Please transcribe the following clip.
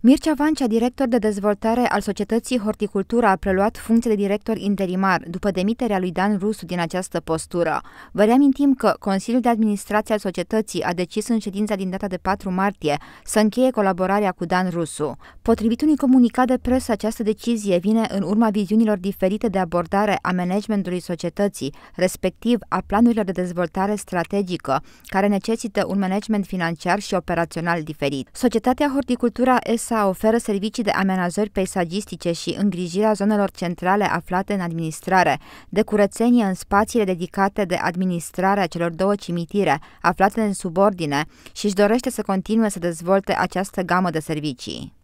Mircea Vancea, director de dezvoltare al societății Horticultura, a preluat funcția de director interimar după demiterea lui Dan Rusu din această postură. Vă reamintim că Consiliul de Administrație al societății a decis în ședința din data de 4 martie să încheie colaborarea cu Dan Rusu. Potrivit unui comunicat de presă, această decizie vine în urma viziunilor diferite de abordare a managementului societății, respectiv a planurilor de dezvoltare strategică, care necesită un management financiar și operațional diferit. Societatea Horticultura S ESA oferă servicii de amenajări peisagistice și îngrijirea zonelor centrale aflate în administrare, de curățenie în spațiile dedicate de administrarea celor două cimitire aflate în subordine și își dorește să continue să dezvolte această gamă de servicii.